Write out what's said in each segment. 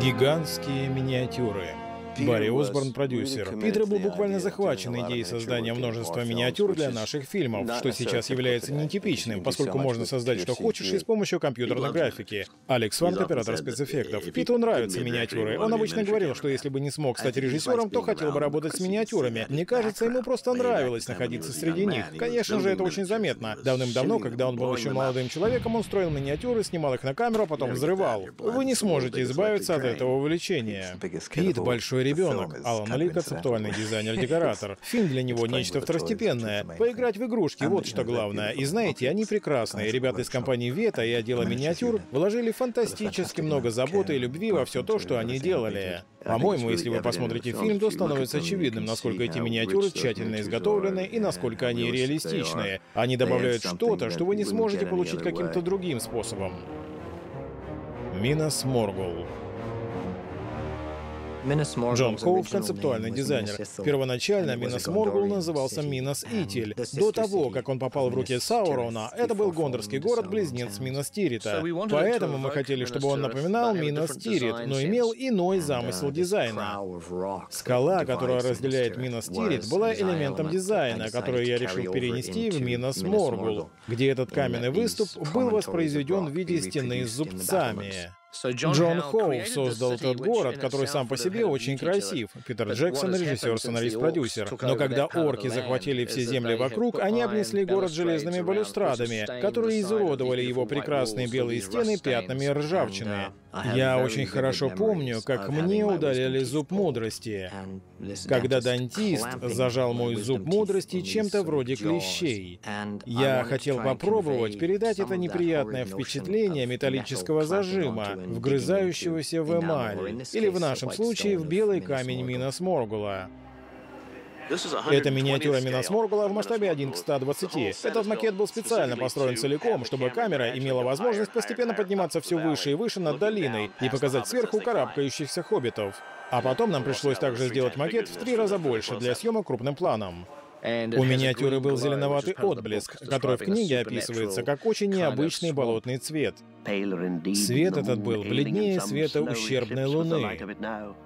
Гигантские миниатюры. Барри Осборн, продюсер. Питер был буквально захвачен идеей создания множества миниатюр для наших фильмов, что сейчас является нетипичным, поскольку можно создать что хочешь и с помощью компьютерной графики. Алекс Ванг, оператор спецэффектов. Питу нравятся миниатюры. Он обычно говорил, что если бы не смог стать режиссером, то хотел бы работать с миниатюрами. Мне кажется, ему просто нравилось находиться среди них. Конечно же, это очень заметно. Давным-давно, когда он был еще молодым человеком, он строил миниатюры, снимал их на камеру, а потом взрывал. Вы не сможете избавиться от этого увлечения. Пит — большой ребенок. Алан Ли — концептуальный дизайнер-декоратор. Фильм для него — нечто второстепенное. Поиграть в игрушки — вот что главное. И знаете, они прекрасные. Ребята из компании Вета и отдела миниатюр вложили фантастически много заботы и любви во все то, что они делали. По-моему, если вы посмотрите фильм, то становится очевидным, насколько эти миниатюры тщательно изготовлены и насколько они реалистичные. Они добавляют что-то, что вы не сможете получить каким-то другим способом. Минас Моргул Джон Хоув — концептуальный дизайнер. Первоначально Минас Моргул назывался Минас Итиль. До того, как он попал в руки Саурона, это был гондорский город-близнец Минас Тирита. Поэтому мы хотели, чтобы он напоминал Минас Тирит, но имел иной замысел дизайна. Скала, которая разделяет Минас Тирит, была элементом дизайна, который я решил перенести в Минас Моргул, где этот каменный выступ был воспроизведен в виде стены с зубцами. Джон Хоув создал этот город, который сам по себе очень красив. Питер Джексон — режиссер, сценарист, продюсер. Но когда орки захватили все земли вокруг, они обнесли город железными балюстрадами, которые изуродовали его прекрасные белые стены пятнами ржавчины. Я очень хорошо помню, как мне удаляли зуб мудрости, когда дантист зажал мой зуб мудрости чем-то вроде клещей. Я хотел попробовать передать это неприятное впечатление металлического зажима, вгрызающегося в эмаль, или в нашем случае в белый камень Минос Моргула. Это миниатюра Минос Моргула в масштабе 1 к 120. Этот макет был специально построен целиком, чтобы камера имела возможность постепенно подниматься все выше и выше над долиной и показать сверху карабкающихся хоббитов. А потом нам пришлось также сделать макет в три раза больше для съемок крупным планом. У миниатюры был зеленоватый отблеск, который в книге описывается как очень необычный болотный цвет. Свет этот был бледнее света ущербной луны.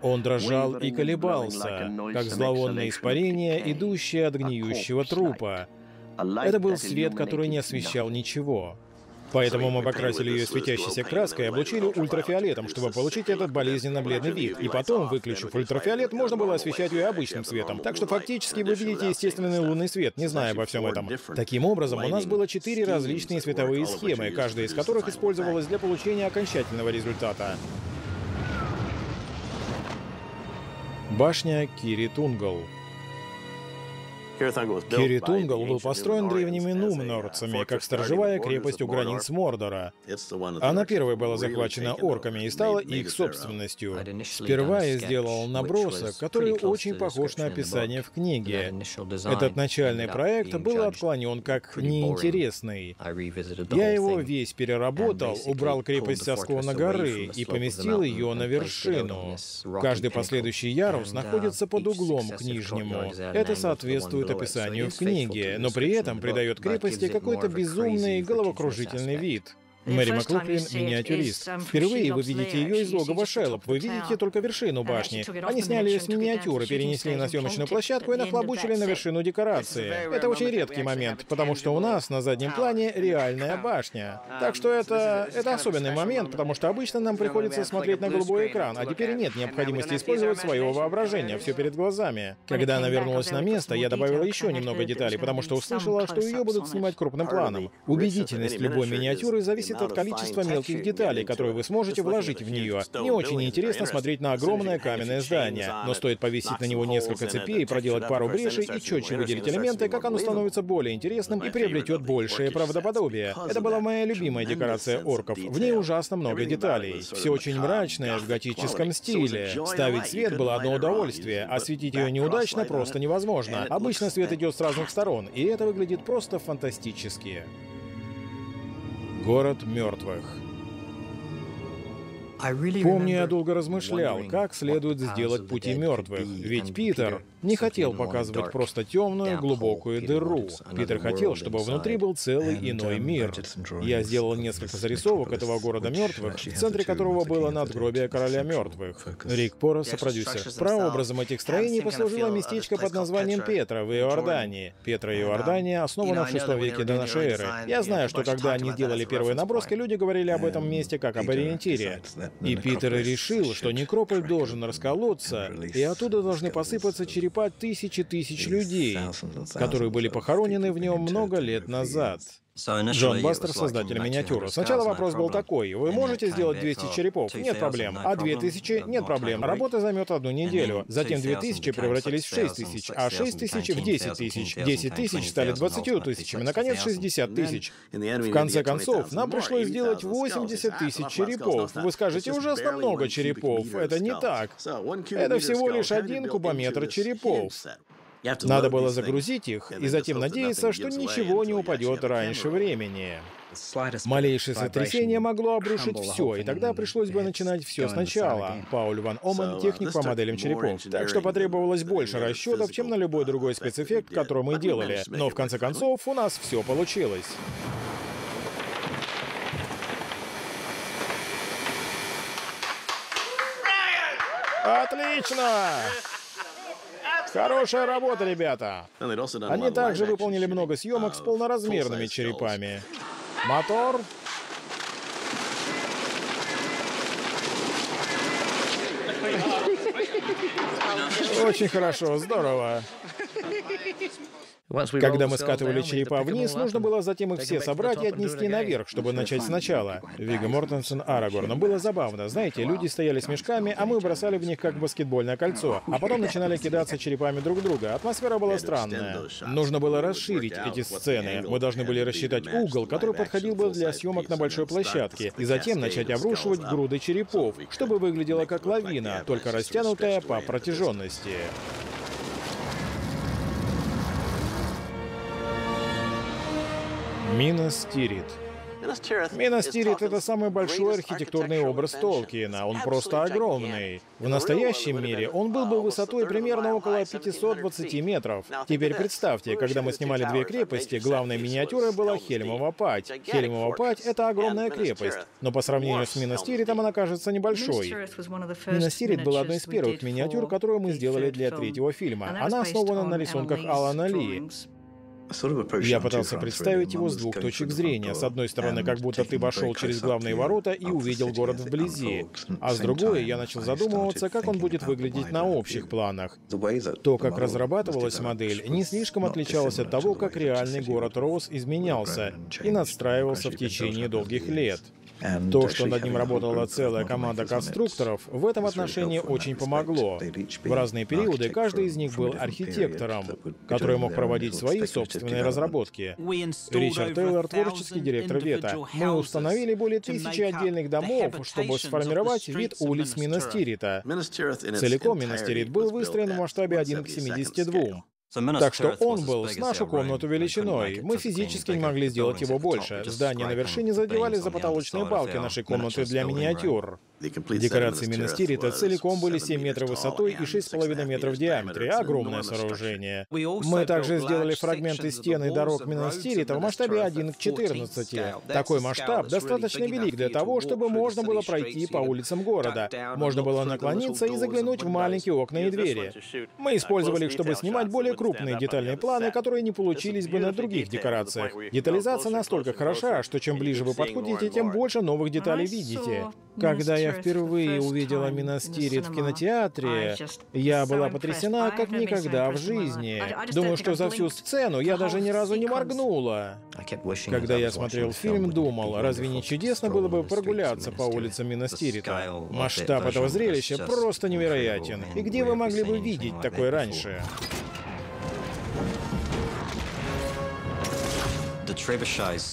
Он дрожал и колебался, как зловонное испарение, идущее от гниющего трупа. Это был свет, который не освещал ничего. Поэтому мы покрасили ее светящейся краской и облучили ультрафиолетом, чтобы получить этот болезненно-бледный вид. И потом, выключив ультрафиолет, можно было освещать ее обычным светом. Так что фактически вы видите естественный лунный свет, не зная обо всем этом. Таким образом, у нас было четыре различные световые схемы, каждая из которых использовалась для получения окончательного результата. Башня Кири Тунгал. Киритунгал был построен древними нумнорцами, как сторожевая крепость у границ Мордора. Она первой была захвачена орками и стала их собственностью. Сперва я сделал набросок, который очень похож на описание в книге. Этот начальный проект был отклонен как неинтересный. Я его весь переработал, убрал крепость со склона горы и поместил ее на вершину. Каждый последующий ярус находится под углом к нижнему. Это соответствует описанию в книге, но при этом придает крепости какой-то безумный головокружительный вид. Мэри Маклуфлин — миниатюрист. Впервые вы видите ее из логова Шеллоп. Вы видите только вершину башни. Они сняли ее с миниатюры, перенесли на съемочную площадку и нахлобучили на вершину декорации. Это очень редкий момент, потому что у нас на заднем плане реальная башня. Так что это... это особенный момент, потому что обычно нам приходится смотреть на голубой экран, а теперь нет необходимости использовать своего воображения, все перед глазами. Когда она вернулась на место, я добавила еще немного деталей, потому что услышала, что ее будут снимать крупным планом. Убедительность любой миниатюры зависит зависит от количества мелких деталей, которые вы сможете вложить в нее. Не очень интересно смотреть на огромное каменное здание, но стоит повесить на него несколько цепей, проделать пару брешей и четче выделить элементы, как оно становится более интересным и приобретет большее правдоподобие. Это была моя любимая декорация орков. В ней ужасно много деталей. Все очень мрачное, в готическом стиле. Ставить свет было одно удовольствие, а светить ее неудачно просто невозможно. Обычно свет идет с разных сторон, и это выглядит просто фантастически. Город мертвых. Помню, я долго размышлял, как следует сделать пути мертвых. Ведь Питер, не хотел показывать просто темную, глубокую дыру. Питер хотел, чтобы внутри был целый иной мир. Я сделал несколько зарисовок этого города мертвых, в центре которого было надгробие короля мертвых. Рик Порос, продюсер. Прообразом этих строений послужило местечко под названием Петра в Иордании. Петра и Иордания основана в VI веке до нашей эры. Я знаю, что когда они делали первые наброски, люди говорили об этом месте как об ориентире. И Питер решил, что некрополь должен расколоться, и оттуда должны посыпаться черепа тысячи тысяч людей, которые были похоронены в нем много лет назад. Джон Бастер, создатель миниатюры. Сначала вопрос был такой. Вы можете сделать 200 черепов? Нет проблем. А 2000? Нет проблем. Работа займет одну неделю. Затем 2000 превратились в 6000, а 6000 в 10 тысяч. 10 тысяч стали 20 тысячами, наконец 60 тысяч. В конце концов, нам пришлось сделать 80 тысяч черепов. Вы скажете, ужасно много черепов. Это не так. Это всего лишь один кубометр черепов. Надо было загрузить их и затем надеяться, что ничего не упадет раньше времени. Малейшее сотрясение могло обрушить все, и тогда пришлось бы начинать все сначала. Пауль Ван Омен, uh, техник по моделям черепов. Так что потребовалось больше расчетов, чем на любой другой спецэффект, который мы делали. Но в конце концов у нас все получилось. Отлично! Хорошая работа, ребята! Они также выполнили много съемок с полноразмерными черепами. Мотор. Очень хорошо, здорово. Когда мы скатывали черепа вниз, нужно было затем их все собрать и отнести наверх, чтобы начать сначала. Вига Мортенсен, Арагорн. Было забавно. Знаете, люди стояли с мешками, а мы бросали в них как баскетбольное кольцо, а потом начинали кидаться черепами друг друга. Атмосфера была странная. Нужно было расширить эти сцены. Мы должны были рассчитать угол, который подходил бы для съемок на большой площадке, и затем начать обрушивать груды черепов, чтобы выглядело как лавина, только растянутая по протяженности. Минас Тирит. Это самый большой архитектурный образ Толкиена. Он просто огромный. В настоящем мире он был бы высотой примерно около 520 метров. Теперь представьте, когда мы снимали две крепости, главной миниатюрой была Хельмова Пать. Хельмова Пать — это огромная крепость, но по сравнению с Минас Тиритом она кажется небольшой. Минас Тирит была одной из первых миниатюр, которую мы сделали для третьего фильма. Она основана на рисунках Алана Ли. Я пытался представить его с двух точек зрения. С одной стороны, как будто ты вошел через главные ворота и увидел город вблизи. А с другой, я начал задумываться, как он будет выглядеть на общих планах. То, как разрабатывалась модель, не слишком отличалось от того, как реальный город рос, изменялся и надстраивался в течение долгих лет. То, что над ним работала целая команда конструкторов, в этом отношении очень помогло. В разные периоды каждый из них был архитектором, который мог проводить свои собственные разработки. Ричард Тейлор — творческий директор Вета. Мы установили более тысячи отдельных домов, чтобы сформировать вид улиц Минастирита. Целиком Минастирит был выстроен в масштабе 1 к 72. Так что он был с нашу комнату величиной. Мы физически не могли сделать его больше. Здания на вершине задевали за потолочные балки нашей комнаты для миниатюр. Декорации Минастирита целиком были 7 метров высотой и 6,5 метров в диаметре. Огромное сооружение. Мы также сделали фрагменты стены и дорог Минастирита в масштабе 1 к 14. Такой масштаб достаточно велик для того, чтобы можно было пройти по улицам города. Можно было наклониться и заглянуть в маленькие окна и двери. Мы использовали их, чтобы снимать более крупные детальные планы, которые не получились бы на других декорациях. Детализация настолько хороша, что чем ближе вы подходите, тем больше новых деталей видите. Когда я впервые увидела Минастирит в кинотеатре, я была потрясена как никогда в жизни. Думаю, что за всю сцену я даже ни разу не моргнула. Когда я смотрел фильм, думал, разве не чудесно было бы прогуляться по улицам Минастирита? Масштаб этого зрелища просто невероятен. И где вы могли бы видеть такое раньше?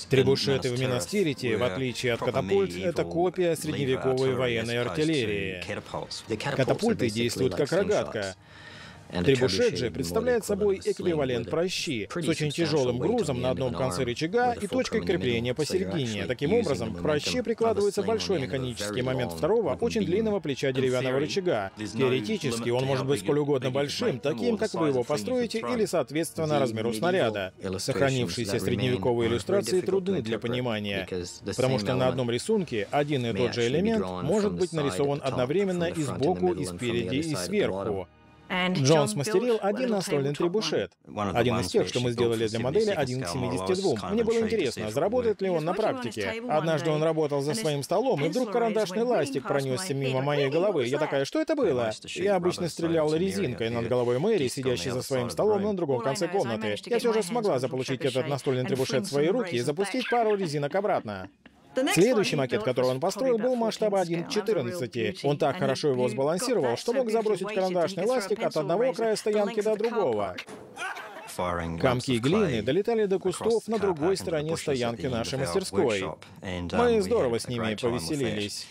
Требушеты в Минастирите, в отличие от катапульт, это копия средневековой военной артиллерии. Катапульты действуют как рогатка. Требушет же представляет собой эквивалент прощи с очень тяжелым грузом на одном конце рычага и точкой крепления посередине. Таким образом, к проще прикладывается большой механический момент второго, очень длинного плеча деревянного рычага. Теоретически он может быть сколь угодно большим, таким, как вы его построите, или соответственно размеру снаряда. Сохранившиеся средневековые иллюстрации трудны для понимания, потому что на одном рисунке один и тот же элемент может быть нарисован одновременно и сбоку, и спереди, и сверху. Джон смастерил один настольный требушет. Один из тех, что мы сделали для модели 1 к 72. Мне было интересно, заработает ли он на практике. Однажды он работал за своим столом, и вдруг карандашный ластик пронесся мимо моей головы. Я такая, что это было? Я обычно стрелял резинкой над головой Мэри, сидящей за своим столом на другом конце комнаты. Я все же смогла заполучить этот настольный требушет в свои руки и запустить пару резинок обратно. Следующий макет, который он построил, был масштаба 1 к 14. Он так хорошо его сбалансировал, что мог забросить карандашный ластик от одного края стоянки до другого. Комки глины долетали до кустов на другой стороне стоянки нашей мастерской. Мы здорово с ними повеселились.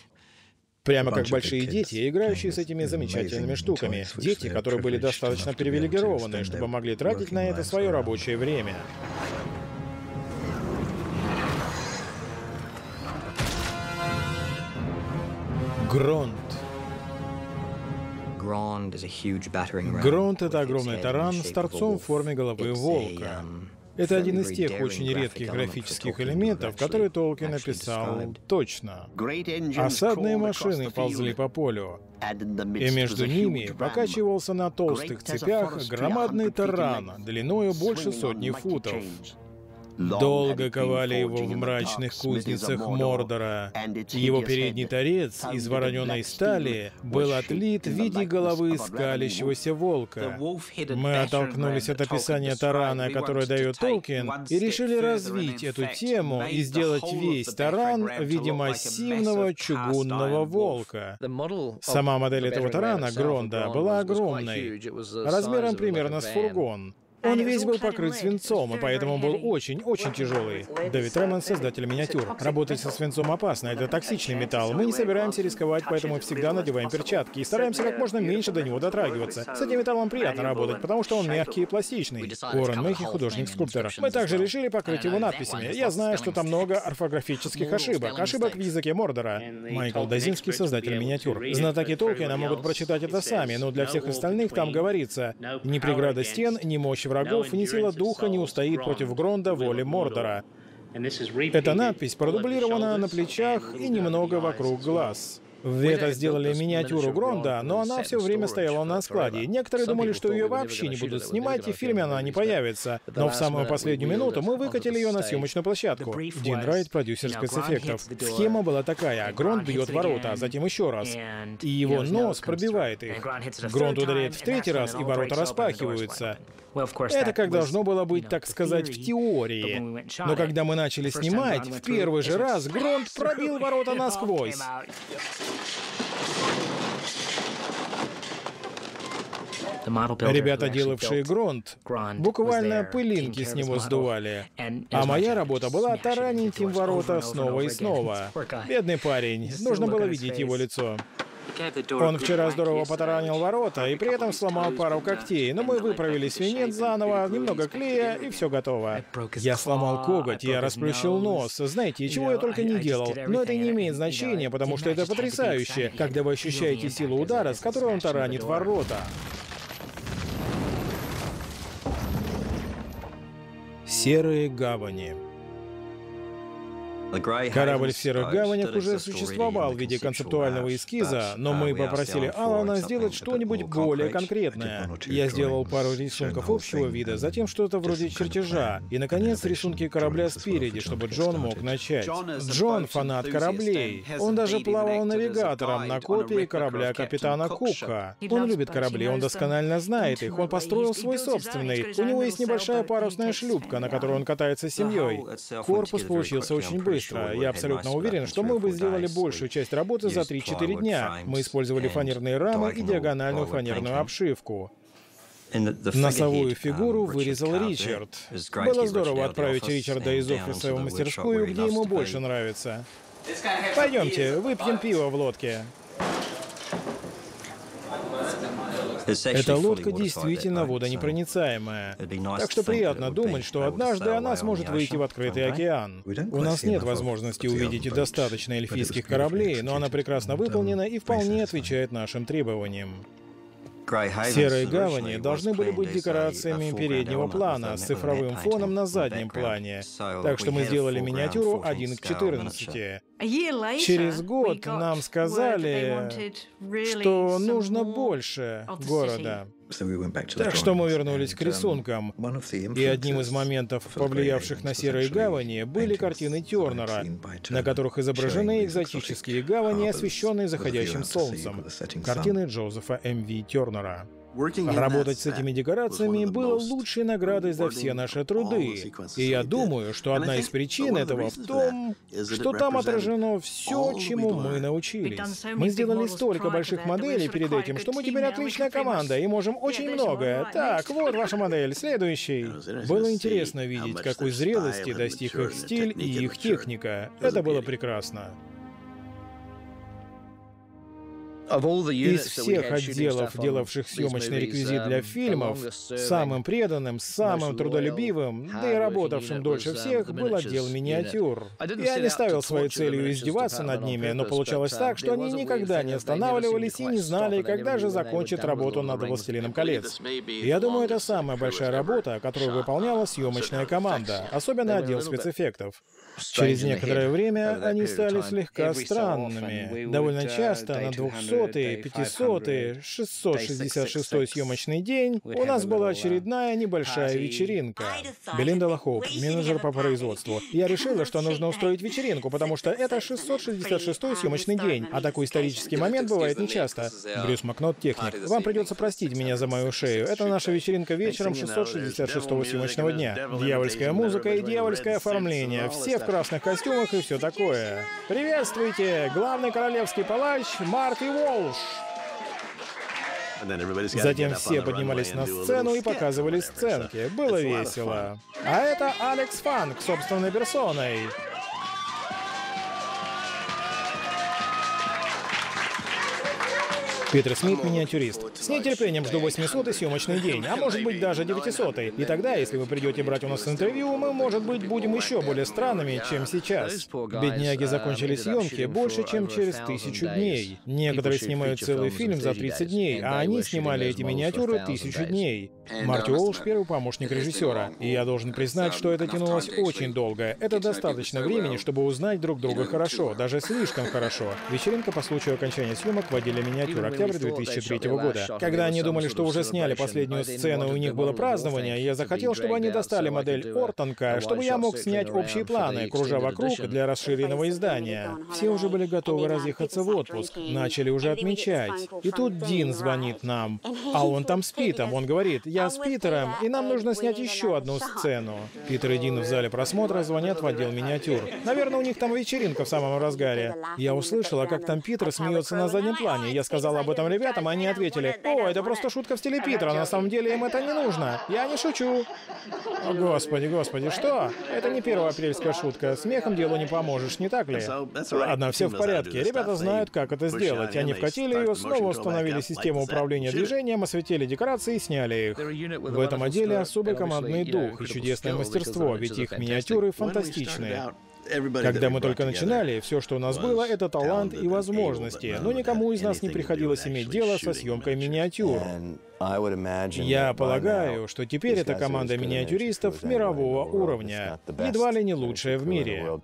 Прямо как большие дети, играющие с этими замечательными штуками. Дети, которые были достаточно привилегированы, чтобы могли тратить на это свое рабочее время. Гронт. Гронт — это огромный таран с торцом в форме головы волка. Um, это один из тех очень редких графических элементов, которые Толкин написал точно. Осадные машины ползли по полю, и между ними покачивался на толстых цепях громадный таран длиною больше сотни футов. Долго ковали его в мрачных кузницах Мордора. Его передний торец из вороненой стали был отлит в виде головы скалящегося волка. Мы оттолкнулись от описания тарана, которое дает Толкин, и решили развить эту тему и сделать весь таран в виде массивного чугунного волка. Сама модель этого тарана, Гронда, была огромной, размером примерно с фургон. Он весь был покрыт свинцом, и поэтому был очень-очень тяжелый. Дэвид Ремон, создатель миниатюр. Работать со свинцом опасно, это токсичный металл. Мы не собираемся рисковать, поэтому всегда надеваем перчатки и стараемся как можно меньше до него дотрагиваться. С этим металлом приятно работать, потому что он мягкий и пластичный. Уоррен Мэхи, художник-скульптор. Мы также решили покрыть его надписями. Я знаю, что там много орфографических ошибок, ошибок в языке Мордора. Майкл Дозинский, создатель миниатюр. Знатоки Толкина могут прочитать это сами, но для всех остальных там говорится «Ни преграда стен, ни мощь врагов, ни сила духа не устоит против Гронда воли Мордора. Эта надпись продублирована на плечах и немного вокруг глаз. Вета сделали миниатюру Гронда, но она все время стояла на складе. Некоторые думали, что ее вообще не будут снимать, и в фильме она не появится. Но в самую последнюю минуту мы выкатили ее на съемочную площадку. Дин Райт, продюсер спецэффектов. Схема была такая. Гронд бьет ворота, а затем еще раз. И его нос пробивает их. Гронд ударяет в третий раз, и ворота распахиваются. Это как должно было быть, так сказать, в теории. Но когда мы начали снимать, в первый же раз Гронт пробил ворота насквозь. Ребята, делавшие грунт, буквально пылинки с него сдували. А моя работа была таранить им ворота снова и снова. Бедный парень, нужно было видеть его лицо. Он вчера здорово потаранил ворота и при этом сломал пару когтей, но мы выправили свинец заново, немного клея, и все готово. Я сломал коготь, я расплющил нос. Знаете, чего я только не делал. Но это не имеет значения, потому что это потрясающе, когда вы ощущаете силу удара, с которой он таранит ворота. Серые гавани. Корабль в Серых Гаванях уже существовал в виде концептуального эскиза, но мы попросили Алана сделать что-нибудь более конкретное. Я сделал пару рисунков общего вида, затем что-то вроде чертежа, и, наконец, рисунки корабля спереди, чтобы Джон мог начать. Джон — фанат кораблей. Он даже плавал навигатором на копии корабля капитана Кука. Он любит корабли, он досконально знает их, он построил свой собственный. У него есть небольшая парусная шлюпка, на которой он катается с семьей. Корпус получился очень быстрый быстро. Я абсолютно уверен, что мы бы сделали большую часть работы за 3-4 дня. Мы использовали фанерные рамы и диагональную фанерную обшивку. Носовую фигуру вырезал Ричард. Было здорово отправить Ричарда из офиса в мастерскую, где ему больше нравится. Пойдемте, выпьем пиво в лодке. Эта лодка действительно водонепроницаемая. Так что приятно думать, что однажды она сможет выйти в открытый океан. У нас нет возможности увидеть достаточно эльфийских кораблей, но она прекрасно выполнена и вполне отвечает нашим требованиям. Серые гавани должны были быть декорациями переднего плана с цифровым фоном на заднем плане, так что мы сделали миниатюру 1 к 14. Через год нам сказали, что нужно больше города. Так что мы вернулись к um, рисункам. И одним из моментов, повлиявших на серые гавани, были картины Тернера, на которых изображены экзотические гавани, освещенные заходящим солнцем. Картины Джозефа М.В. Тернера. Работать с этими декорациями было лучшей наградой за все наши труды. И я думаю, что одна из причин этого в том, что там отражено все, чему мы научились. Мы сделали столько больших моделей перед этим, что мы теперь отличная команда и можем очень многое. Так, вот ваша модель, следующий. Было интересно видеть, какой зрелости достиг их стиль и их техника. Это было прекрасно. Из всех отделов, делавших съемочный реквизит для uh, фильмов, самым преданным, самым трудолюбивым, да и работавшим дольше всех, был отдел миниатюр. Я не ставил своей целью издеваться над ними, но получалось так, что они никогда не останавливались и не знали, когда же закончат работу над «Властелином колец». Я думаю, это самая большая работа, которую выполняла съемочная команда, особенно отдел спецэффектов. Через некоторое время они стали слегка странными. Довольно часто на 200-й, 500-й, 666-й съемочный день у нас была очередная небольшая вечеринка. Белинда Лохоп, менеджер по производству. Я решила, что нужно устроить вечеринку, потому что это 666-й съемочный день, а такой исторический момент бывает нечасто. Брюс Макнот, техник. Вам придется простить меня за мою шею. Это наша вечеринка вечером 666-го съемочного дня. Дьявольская музыка и дьявольское оформление. Все в красных костюмах и все такое. Приветствуйте, главный королевский палач Марк и Волш. Затем все поднимались на сцену и показывали сценки. Было весело. А это Алекс Фанк собственной персоной. Питер Смит — миниатюрист. С нетерпением жду 800-й съемочный день, а может быть даже 900-й. И тогда, если вы придете брать у нас интервью, мы, может быть, будем еще более странными, чем сейчас. Бедняги закончили съемки больше, чем через тысячу дней. Некоторые снимают целый фильм за 30 дней, а они снимали эти миниатюры тысячу дней. Марти Уолш — первый помощник режиссера. И я должен признать, что это тянулось очень долго. Это достаточно времени, чтобы узнать друг друга хорошо, даже слишком хорошо. Вечеринка по случаю окончания съемок в отделе миниатюр октябрь 2003 года. Когда они думали, что уже сняли последнюю сцену, и у них было празднование, я захотел, чтобы они достали модель Ортонка, чтобы я мог снять общие планы, кружа вокруг для расширенного издания. Все уже были готовы разъехаться в отпуск, начали уже отмечать. И тут Дин звонит нам, а он там с Питом. Он говорит, я с Питером, и нам нужно снять еще одну сцену. Питер и Дин в зале просмотра звонят в отдел миниатюр. Наверное, у них там вечеринка в самом разгаре. Я услышала, как там Питер смеется на заднем плане. Я сказала об этом ребятам, они ответили, «О, это просто шутка в стиле Питера, на самом деле им это не нужно. Я не шучу». О, господи, господи, что? Это не первоапрельская шутка. Смехом делу не поможешь, не так ли? Ладно, все в порядке. Ребята знают, как это сделать. Они вкатили ее, снова установили систему управления движением, осветили декорации и сняли их. В этом отделе особый командный дух и чудесное мастерство, ведь их миниатюры фантастичные. Когда мы только начинали, все, что у нас было, это талант и возможности, но никому из нас не приходилось иметь дело со съемкой миниатюр. Я полагаю, что теперь эта команда миниатюристов мирового уровня, едва ли не лучшая в мире.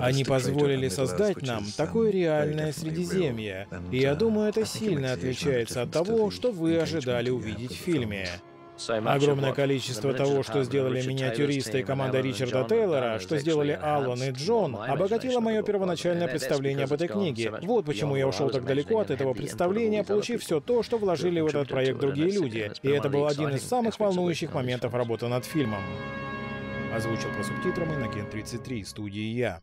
Они позволили создать нам такое реальное Средиземье, и я думаю, это сильно отличается от того, что вы ожидали увидеть в фильме. Огромное количество того, что сделали миниатюристы и команда Ричарда Тейлора, что сделали Аллан и Джон, обогатило мое первоначальное представление об этой книге. Вот почему я ушел так далеко от этого представления, получив все то, что вложили в этот проект другие люди. И это был один из самых волнующих моментов работы над фильмом. Озвучил по субтитрам Иннокен 33, студии Я.